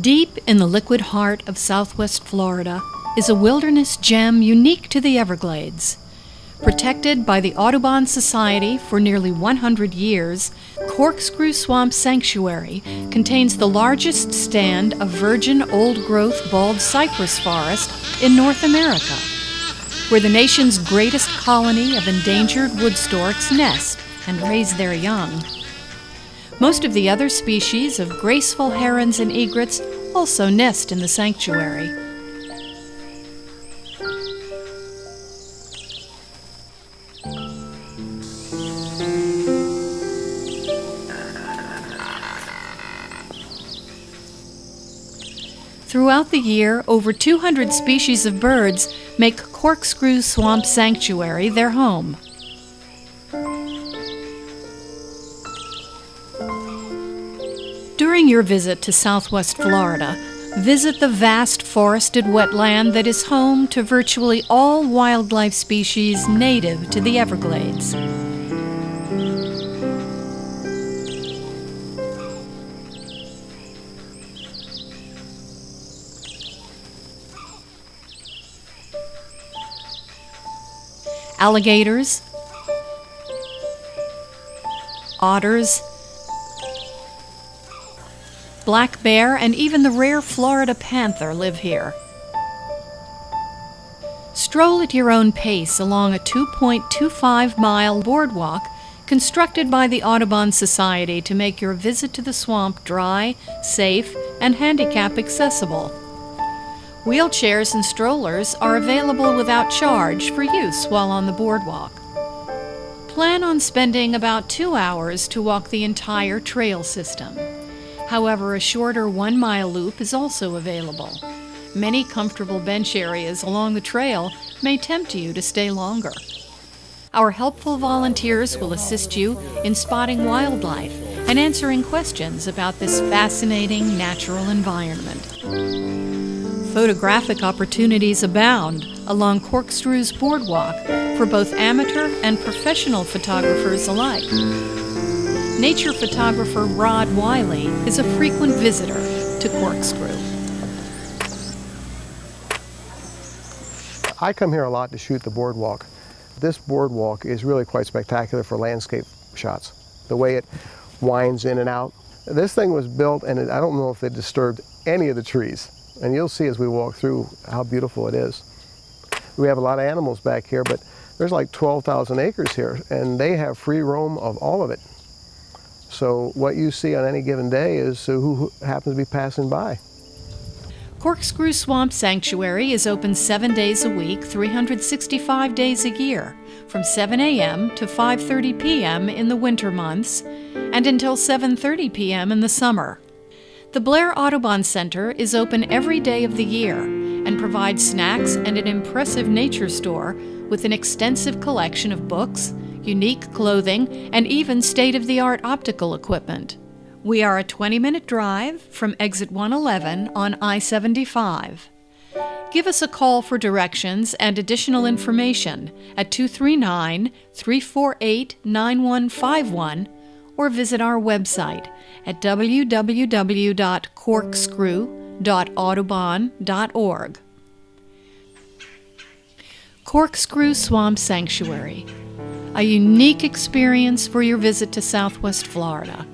Deep in the liquid heart of southwest Florida is a wilderness gem unique to the Everglades. Protected by the Audubon Society for nearly 100 years, Corkscrew Swamp Sanctuary contains the largest stand of virgin old growth bald cypress forest in North America, where the nation's greatest colony of endangered wood storks nest and raise their young. Most of the other species of graceful herons and egrets also nest in the sanctuary. Throughout the year, over 200 species of birds make Corkscrew Swamp Sanctuary their home. During your visit to southwest Florida, visit the vast forested wetland that is home to virtually all wildlife species native to the Everglades. Alligators, otters, black bear, and even the rare Florida panther live here. Stroll at your own pace along a 2.25 mile boardwalk constructed by the Audubon Society to make your visit to the swamp dry, safe, and handicap accessible. Wheelchairs and strollers are available without charge for use while on the boardwalk. Plan on spending about two hours to walk the entire trail system. However, a shorter one mile loop is also available. Many comfortable bench areas along the trail may tempt you to stay longer. Our helpful volunteers will assist you in spotting wildlife and answering questions about this fascinating natural environment. Photographic opportunities abound along Corkscrew's boardwalk for both amateur and professional photographers alike. Nature photographer Rod Wiley is a frequent visitor to Corkscrew. I come here a lot to shoot the boardwalk. This boardwalk is really quite spectacular for landscape shots. The way it winds in and out. This thing was built and it, I don't know if it disturbed any of the trees. And you'll see as we walk through how beautiful it is. We have a lot of animals back here, but there's like 12,000 acres here and they have free roam of all of it. So what you see on any given day is who happens to be passing by. Corkscrew Swamp Sanctuary is open seven days a week, 365 days a year, from 7 a.m. to 5:30 p.m. in the winter months, and until 7:30 p.m. in the summer. The Blair Audubon Center is open every day of the year and provides snacks and an impressive nature store with an extensive collection of books, unique clothing, and even state of the art optical equipment. We are a 20 minute drive from exit 111 on I 75. Give us a call for directions and additional information at 239 348 9151 or visit our website at www.corkscrew.audubon.org. Corkscrew Swamp Sanctuary a unique experience for your visit to Southwest Florida.